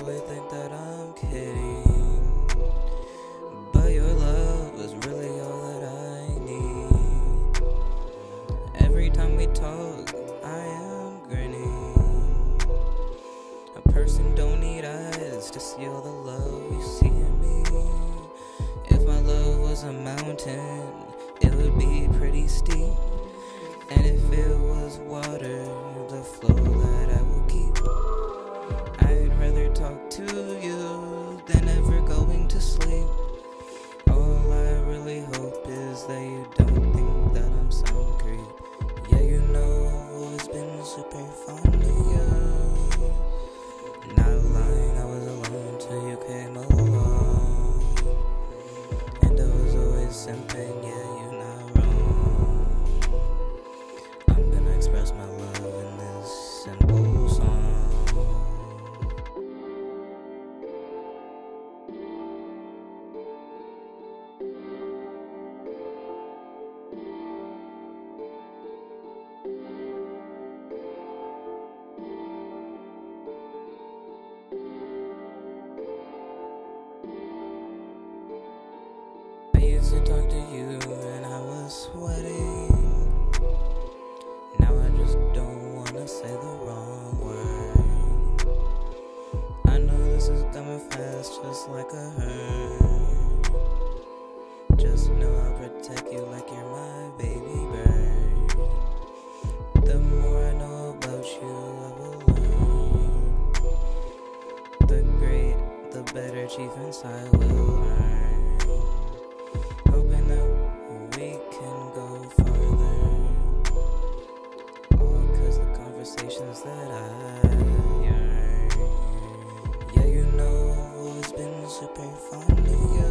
probably think that I'm kidding. But your love was really all that I need. Every time we talk, I am grinning. A person don't need eyes to see all the love you see in me. If my love was a mountain, it would be pretty steep. That you don't think that I'm some creep. Yeah, you know I've always been super fond of you. To talk to you and I was sweating. Now I just don't wanna say the wrong word. I know this is coming fast, just like a hurt. Just know I'll protect you like you're my baby bird. The more I know about you, I will learn. The great, the better chief inside will earn. Super fond of you.